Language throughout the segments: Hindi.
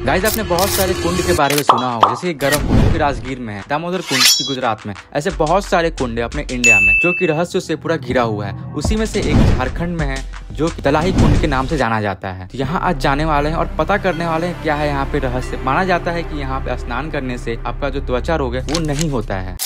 गाइस आपने बहुत सारे कुंड के बारे में सुना होगा, जैसे गर्म कुंड राजगीर में है, दामोदर कुंड की गुजरात में, ऐसे बहुत सारे कुंड है अपने इंडिया में, जो कि रहस्य से पूरा घिरा हुआ है। उसी में से एक झारखंड में है, जो तलाही कुंड के नाम से जाना जाता है। तो यहाँ आज जाने वाले हैं और पता करने वाले हैं क्या है यहाँ पे रहस्य। माना जाता है कि यहाँ पे स्नान करने से आपका जो त्वचा रोग है, वो नहीं होता है।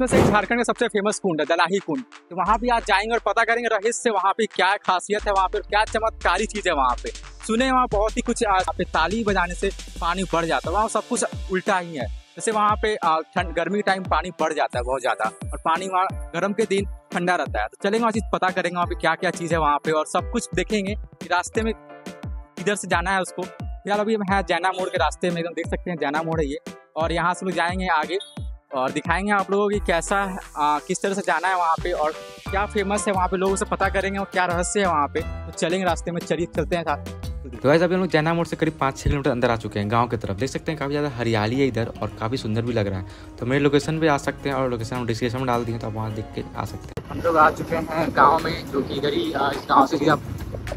झारखंड का सबसे फ़ेमस कुंड है दलाही कुंड। तो वहाँ भी आज जाएँगे और पता करेंगे रहस्य वहाँ पे क्या खासियत है, वहाँ पे क्या चमत्कारी चीज़ है वहाँ पे। सुने वहाँ बहुत ही कुछ यहाँ पे ताली बजाने से पानी बढ़ जाता है, वहाँ सब कुछ उल्टा ही है। जैसे वहाँ पे ठंड, गर्मी टाइम पानी बढ़ जाता है बहुत ज़्यादा, और पानी वहाँ गर्म के दिन ठंडा रहता है। तो चलेंगे वहाँ चीज़ पता करेंगे वहाँ पे क्या क्या चीज़ है वहाँ पे, और सब कुछ देखेंगे कि रास्ते में इधर से जाना है उसको। फ़िलहाल अभी हम है जैना मोड़ के रास्ते में एकदम देख सकते हैं जैना मोड़ है ये, और यहाँ से लोग जाएँगे आगे। और दिखाएँगे आप लोगों की कैसा आ, किस तरह से जाना है वहाँ पे और क्या फ़ेमस है वहाँ पे लोगों से पता करेंगे और क्या रहस्य है वहाँ पे। तो चलेंगे रास्ते में चलिए चलते हैं साथ। तो वैसे अभी हम लोग जैना मोड़ से करीब पाँच छः किलोमीटर अंदर आ चुके हैं गाँव की तरफ़। देख सकते हैं काफ़ी ज़्यादा हरियाली है इधर और काफ़ी सुंदर भी लग रहा है। तो मेरे लोकेशन पे आ सकते हैं और लोकेशन हम डिस्क्रिप्शन में डाल दिए तो आप वहाँ देख के आ सकते हैं। हम लोग आ चुके हैं गाँव में जो कि इधर ही इस गाँव से भी आप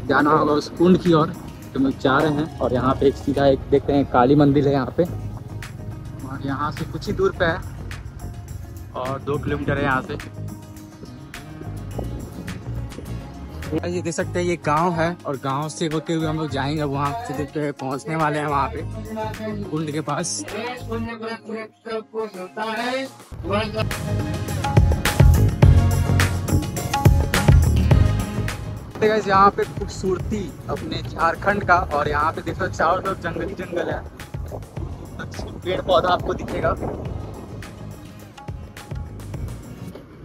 जाना होगा उस कुंड की ओर। तो हम जा रहे हैं और यहाँ पे एक सीधा एक देखते हैं काली मंदिर है यहाँ पे। और यहाँ से कुछ ही दूर पे है। और दो किलोमीटर है यहाँ से। ये देख सकते हैं, ये गाँव है और गाँव से होते हुए हम लोग जाएँगे वहाँ से देखते हैं, पहुँचने वाले हैं वहाँ पे। कुंड के पास। यहाँ पे खूबसूरती अपने झारखंड का और यहाँ पे देखो चारों तरफ़ जंगल जंगल है। पेड़ पौधा आपको दिखेगा।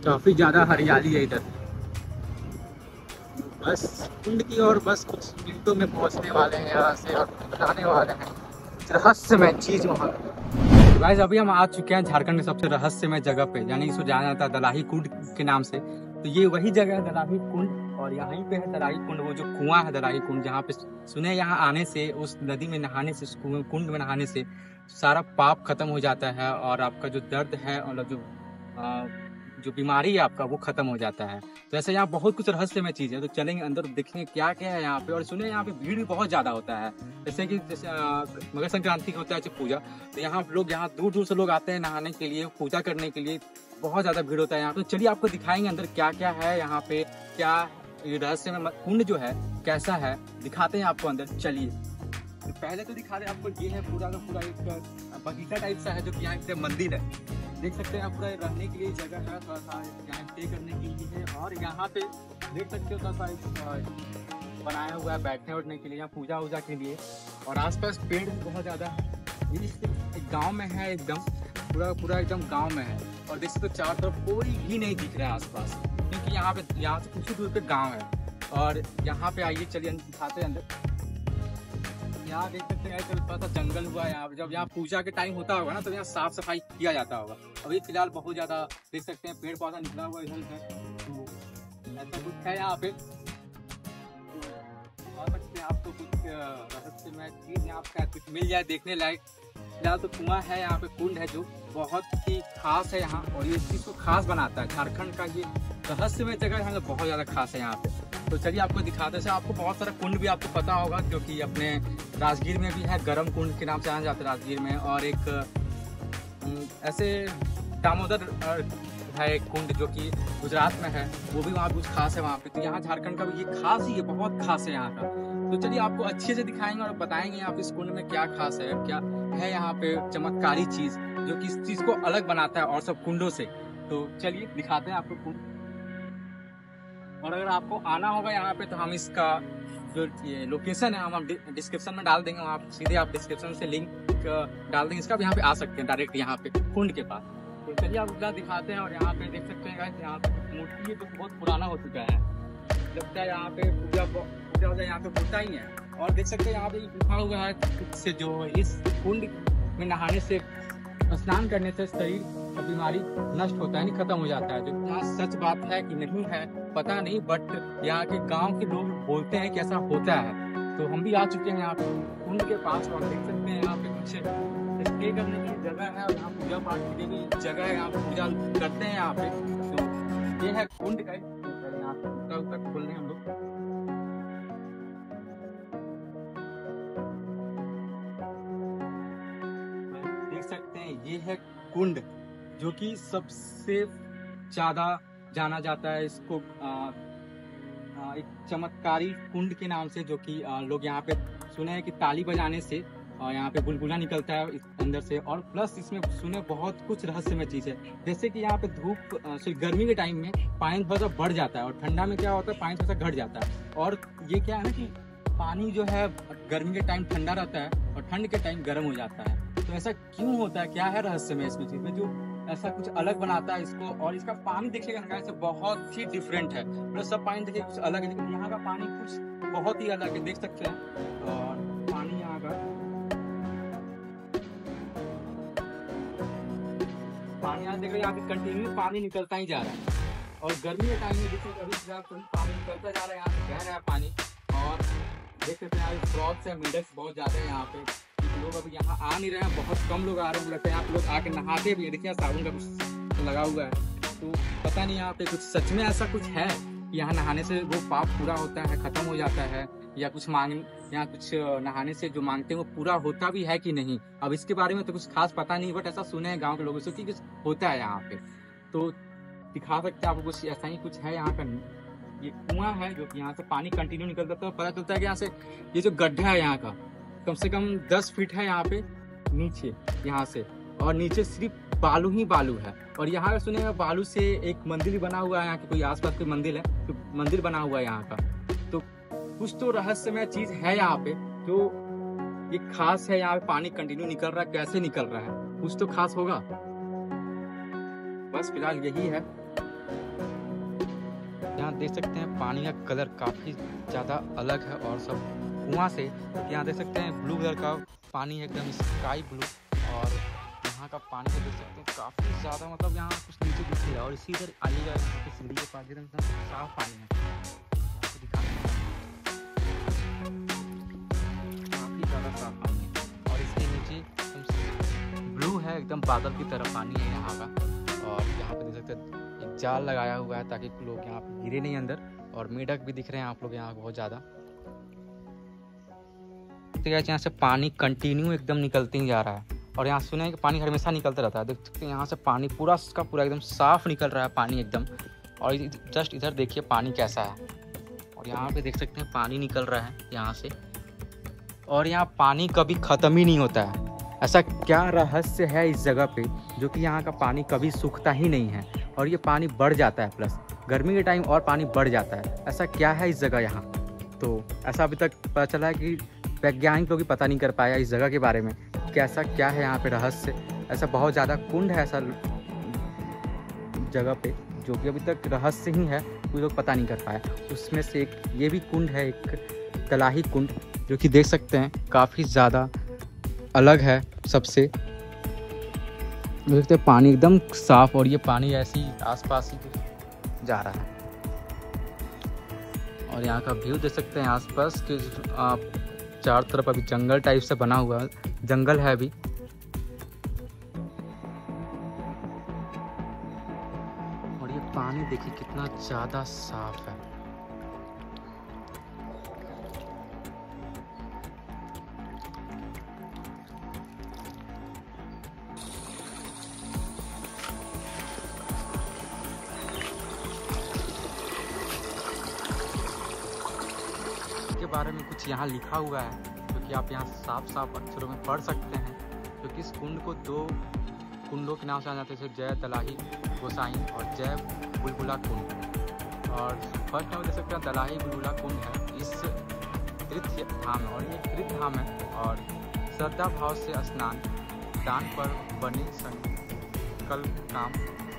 काफ़ी ज़्यादा हरियाली है इधर। बस कुंड की और बस कुछ मिनटों में पहुँचने वाले हैं, यहाँ से और बताने वाले हैं रहस्यमय चीज़ वहाँ। गाइस अभी हम आ चुके हैं झारखंड के सबसे रहस्यमय जगह पे, यानी इसको जाना जाता है दलाही कुंड के नाम से। तो ये वही जगह है दलाही कुंड, और यहाँ पे है दलाही कुंड, वो जो कुआँ है दलाही कुंड, जहाँ पे सुने यहाँ आने से, उस नदी में नहाने से कुंड में नहाने से सारा पाप खत्म हो जाता है, और आपका जो दर्द है, और जो जो बीमारी है आपका, वो खत्म हो जाता है। तो ऐसे यहाँ बहुत कुछ रहस्यमय चीज़ है। तो चलेंगे अंदर देखेंगे क्या क्या है यहाँ पे और सुने यहाँ पे भीड़ भी बहुत ज़्यादा होता है। जैसे कि, जैसे मकर संक्रांति का होता है पूजा तो यहाँ लोग, यहाँ दूर दूर से लोग आते हैं नहाने के लिए, पूजा करने के लिए। बहुत ज़्यादा भीड़ होता है यहाँ तो चलिए आपको दिखाएँगे अंदर क्या क्या है यहाँ पे, क्या रहस्य में, कुंड जो है, कैसा है? दिखाते हैं आपको अंदर। चलिए। तो पहले तो दिखा रहे आपको, ये है पूरा का पूरा एक बगीचा टाइप सा है जो कि यहाँ एक मंदिर है। देख सकते हैं पूरा रहने के लिए जगह है थोड़ा सा यहाँ स्टे करने के लिए है और यहाँ पे देख सकते हो थोड़ा सा बनाया हुआ है बैठने उठने के लिए यहाँ पूजा वूजा के लिए और आसपास पेड़ बहुत ज़्यादा है एक गाँव में है एकदम पूरा पूरा एकदम गाँव में है और देख सकते हो चारों तरफ़ कोई भी नहीं दिख रहा है आसपास क्योंकि यहाँ पे, यहाँ से कुछ ही दूर पे गाँव है और यहाँ पे आइए, चलिए दिखाते हैं अंदर। यहाँ देख सकते हैं थोड़ा सा जंगल हुआ है यहाँ जब यहाँ पूजा के टाइम होता होगा ना तो यहाँ साफ़ सफ़ाई किया जाता होगा। अभी फ़िलहाल बहुत ज़्यादा देख सकते हैं पेड़ पौधा निकला हुआ इधर तो ऐसा कुछ है यहाँ पे? सकते आपको कुछ रहस्यमय चीज़ यहाँ पे कुछ मिल जाए देखने लायक। फ़िलहाल तो कुआँ है यहाँ पे, कुंड है जो। बहुत ही खास है यहाँ, और ये चीज़ को खास बनाता है। झारखंड का ये रहस्यमय जगह यहाँ बहुत ज़्यादा खास है यहाँ पे। तो चलिए आपको दिखाते हैं। आपको बहुत सारा कुंड भी आपको पता होगा, क्योंकि अपने राजगीर में भी है गर्म कुंड के नाम से जाना जाता है राजगीर में, और एक ऐसे दामोदर है एक कुंड जो कि गुजरात में है, वो भी वहाँ कुछ खास है वहाँ पे। तो यहाँ झारखंड का भी ये खास ही है, बहुत खास है यहाँ का। तो चलिए आपको अच्छे से दिखाएँगे और बताएँगे आप इस कुंड में क्या खास है क्या है यहाँ पे चमत्कारी चीज़, जो कि इस चीज़ को अलग बनाता है और सब कुंडों से। तो चलिए दिखाते हैं आपको कुंड। और अगर आपको आना होगा यहाँ पे तो हम इसका जो ये लोकेशन है, हम हम डिस्क्रिप्शन में डाल देंगे वहाँ सीधे आप डिस्क्रिप्शन से लिंक डाल देंगे, इसका आप यहाँ पे आ सकते हैं डायरेक्ट यहाँ पे, कुंड के पास। तो चलिए आप उसका दिखाते हैं और यहाँ पे देख सकते हैं यहाँ पे मूर्ति तो बहुत पुराना हो चुका है। लगता है यहाँ पे पूजा पूजा वूजा यहाँ पे होता ही है। और देख सकते हैं, यहाँ पे लिखा हुआ है, से जो इस कुंड में नहाने से, स्नान करने से शरीर बीमारी नष्ट होता है, नहीं, खत्म हो जाता है। जो यहाँ सच बात है कि नहीं है पता नहीं बट यहाँ के गाँव के लोग बोलते हैं कि ऐसा होता है। तो हम भी आ चुके हैं यहाँ पे। कुंड के पास और देख सकते हैं यहाँ पे कुछ स्टे करने की जगह है और यहाँ पूजा पाठ के लिए जगह है। यहाँ पे पूजा करते हैं यहाँ पे। तो ये है कुंड का यहाँ तक खोल रहे हैं हम लोग। सकते हैं, ये है कुंड, जो कि सबसे ज़्यादा जाना जाता है इसको आ, आ, एक चमत्कारी कुंड के नाम से जो कि लोग यहाँ पे सुने हैं कि ताली बजाने से और यहाँ पे बुलबुला निकलता है अंदर से और प्लस इसमें सुने बहुत कुछ रहस्यमय चीज़ है। जैसे कि यहाँ पे धूप सिर्फ़ गर्मी के टाइम में पानी थोड़ा सा बढ़ जाता है और ठंडा में क्या होता है पानी थोड़ा सा घट जाता है। और ये क्या है ना कि पानी जो है गर्मी के टाइम ठंडा रहता है और ठंड के टाइम गर्म हो जाता है। तो ऐसा क्यों होता है? क्या है रहस्यमय इसमें चीज़ में? जो ऐसा कुछ अलग बनाता है इसको, और इसका पानी देखिएगा से बहुत ही डिफरेंट है। मतलब सब पानी देखिए, कुछ अलग है। लेकिन यहाँ का पानी कुछ बहुत ही अलग है, देख सकते हैं। और पानी यहाँ का पानी यहाँ देख रहे हैं यहाँ पे कंटिन्यू पानी निकलता ही जा रहा है। और गर्मी के टाइम में देखिए, अभी पानी निकलता जा रहा है, यहाँ पे बह रहा है पानी। और देख सकते हैं, यहाँ फ्रॉक्स है मिडक्स बहुत ज़्यादा है यहाँ पे। लोग अभी यहाँ आ नहीं रहे हैं, बहुत कम लोग आ रहे हैं, लगता है यहाँ पे लोग आके नहाते भी देखिए साबुन का कुछ लगा हुआ है। तो पता नहीं यहाँ पे कुछ सच में ऐसा कुछ है यहाँ नहाने से वो पाप पूरा होता है, खत्म हो जाता है, या कुछ मांग यहाँ कुछ नहाने से जो मांगते हैं वो पूरा होता भी है कि नहीं? अब इसके बारे में तो कुछ खास पता नहीं बट ऐसा सुने हैं गाँव के लोगों से कि कुछ होता है यहाँ पे। तो दिखा सकते हैं आपको कुछ ऐसा ही कुछ है यहाँ का। ये कुआँ है जो कि यहाँ से पानी कंटिन्यू निकलता है तो पता चलता है कि यहाँ से ये जो गड्ढा है यहाँ का कम से कम दस फीट है यहाँ पे, नीचे, यहाँ से। और नीचे सिर्फ़ बालू ही बालू है। और यहाँ सुने बालू से एक मंदिर भी बना हुआ है, यहाँ की कोई आसपास कोई मंदिर है तो मंदिर बना हुआ है यहाँ का। तो कुछ तो रहस्यमय चीज़ है यहाँ पे जो ये खास है यहाँ पे, पानी कंटिन्यू निकल रहा है, कैसे निकल रहा है? कुछ तो खास होगा। बस फ़िलहाल यही है। यहाँ देख सकते हैं, पानी का कलर काफ़ी ज़्यादा अलग है और सब कुआँ से यहाँ देख सकते हैं ब्लू कलर का पानी है एकदम स्काई ब्लू और यहाँ का पानी देख सकते हैं काफ़ी ज़्यादा मतलब यहाँ कुछ नीचे दिख रहा है, और इसी इधर पे सीढ़ी के पास एकदम साफ़ पानी है। काफ़ी ज़्यादा साफ़ पानी है, और इसके नीचे ब्लू है, एकदम बादल की तरह पानी है यहाँ का, और यहाँ पे देख सकते हैं जाल लगाया हुआ है ताकि लोग यहाँ पे गिरे नहीं अंदर, और मेढक भी दिख रहे हैं आप लोग यहाँ बहुत ज़्यादा। सकते हैं यहाँ से पानी कंटिन्यू एकदम निकलते ही जा रहा है। और यहाँ सुने कि पानी हमेशा निकलता रहता है। देख सकते हैं यहाँ से पानी पूरा उसका पूरा एकदम साफ़ निकल रहा है पानी एकदम। और जस्ट इधर देखिए पानी कैसा है। और यहाँ पे देख सकते हैं पानी निकल रहा है यहाँ से। और यहाँ पानी कभी ख़त्म ही नहीं होता है। ऐसा क्या रहस्य है इस जगह पे, जो कि यहाँ का पानी कभी सूखता ही नहीं है। और ये पानी बढ़ जाता है प्लस गर्मी के टाइम और पानी बढ़ जाता है। ऐसा क्या है इस जगह यहाँ? तो ऐसा अभी तक पता चला है कि वैज्ञानिक लोग भी पता नहीं कर पाया इस जगह के बारे में कैसा क्या है यहाँ पे रहस्य। ऐसा बहुत ज़्यादा कुंड है ऐसा जगह पे, जो कि अभी तक रहस्य ही है, कोई लोग पता नहीं कर पाया। उसमें से एक, ये भी कुंड है, एक तलाही कुंड, जो कि देख सकते हैं, काफ़ी ज़्यादा अलग है सबसे। देखते हैं, पानी एकदम साफ़ और ये पानी ऐसी आसपास ही जा रहा है। और यहाँ का व्यू देख सकते हैं, आसपास के आप चार तरफ़ अभी जंगल टाइप से बना हुआ जंगल है अभी। और ये पानी देखिए कितना ज़्यादा साफ़ है। कुछ यहाँ लिखा हुआ है, जो कि आप यहाँ साफ़ साफ़ अक्षरों में पढ़ सकते हैं, जो कि इस कुंड को दो कुंडों के नाम से जाना जाते हैं जय दलाही गोसाई और जय बुलबुला कुंड। और फ़र्स्ट नाम सकते हैं दलाही बुलबुला कुंड है, इस तीर्थ धाम है, और ये तीर्थ धाम है, और श्रद्धा भाव से स्नान, दान पर बने संकल्प काम,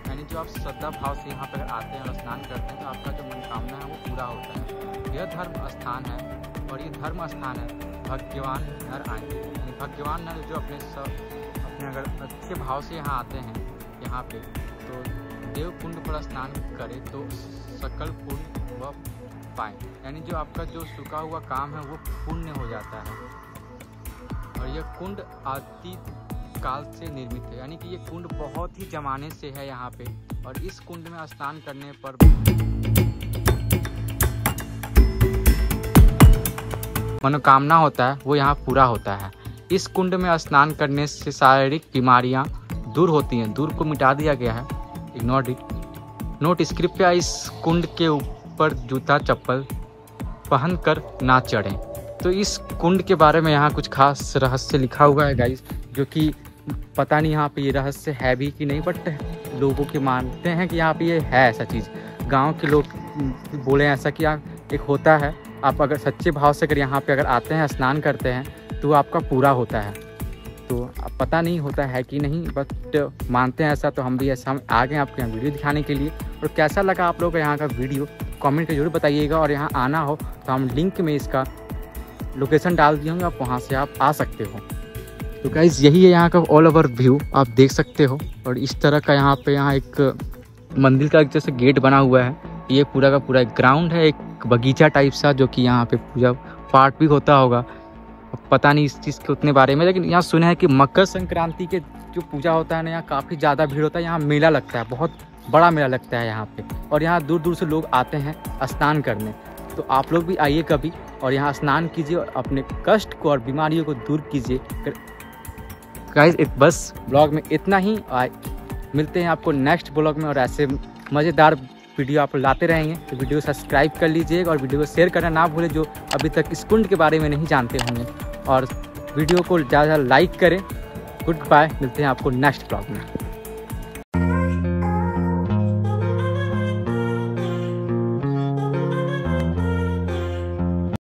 यानी जो आप श्रद्धा भाव से यहाँ पर आते हैं और स्नान करते हैं तो आपका जो मनोकामना है वो पूरा होता है। यह धर्म स्थान है और ये धर्म स्थान है। भाग्यवान नर आए यानी भाग्यवान नर जो अपने सब अपने अगर अच्छे भाव से यहाँ आते हैं, यहाँ पे तो देव कुंड पर स्नान करें तो सकल पुण्य वह पाए। यानी जो आपका जो सुखा हुआ काम है, वो पुण्य हो जाता है। और यह कुंड आदि काल से निर्मित है। यानी कि ये कुंड बहुत ही जमाने से है यहाँ पे। और इस कुंड में स्नान करने पर मनोकामना होता है, वो यहाँ पूरा होता है। इस कुंड में स्नान करने से शारीरिक बीमारियाँ दूर होती हैं, दूर को मिटा दिया गया है। इग्नोर इट नोट कृपया इस कुंड के ऊपर जूता, चप्पल पहन कर ना चढ़ें। तो इस कुंड के बारे में यहाँ कुछ खास रहस्य लिखा हुआ है गाइस जो कि पता नहीं यहाँ पे ये रहस्य है भी कि नहीं बट लोगों के मानते हैं कि यहाँ पे ये है ऐसा चीज़। गाँव के लोग बोले ऐसा कि यहाँ एक होता है आप अगर सच्चे भाव से अगर यहाँ पे अगर आते हैं, स्नान करते हैं तो आपका पूरा होता है। तो पता नहीं होता है कि नहीं, बट मानते हैं ऐसा तो हम भी ऐसा आ गए आपके यहाँ वीडियो दिखाने के लिए। और कैसा लगा आप लोगों का यहाँ का वीडियो, कमेंट कर ज़रूर बताइएगा। और यहाँ आना हो तो हम लिंक में इसका लोकेशन डाल दिए होंगे, आप वहाँ से आप आ सकते हो। तो गाइज़ यही है यहाँ का ऑल ओवर व्यू आप देख सकते हो। और इस तरह का यहाँ पे यहाँ एक मंदिर का जैसे गेट बना हुआ है। ये पूरा का पूरा एक ग्राउंड है, एक बगीचा टाइप सा जो कि यहाँ पे पूजा पाठ भी होता होगा। पता नहीं इस चीज़ के उतने बारे में, लेकिन यहाँ सुना है कि मकर संक्रांति के जो पूजा होता है ना, यहाँ काफ़ी ज़्यादा भीड़ होता है, यहाँ मेला लगता है, बहुत बड़ा मेला लगता है यहाँ पे। और यहाँ दूर दूर से लोग आते हैं स्नान करने। तो आप लोग भी आइए कभी और यहाँ स्नान कीजिए और अपने कष्ट को और बीमारियों को दूर कीजिए। गाइस बस ब्लॉग में इतना ही। मिलते हैं आपको नेक्स्ट ब्लॉग में और ऐसे मज़ेदार वीडियो आप लाते रहेंगे तो वीडियो सब्सक्राइब कर लीजिएगा और वीडियो को शेयर करना ना भूलें जो अभी तक इस कुंड के बारे में नहीं जानते होंगे। और वीडियो को ज़्यादा लाइक करें। गुड बाय मिलते हैं आपको नेक्स्ट ब्लॉग में।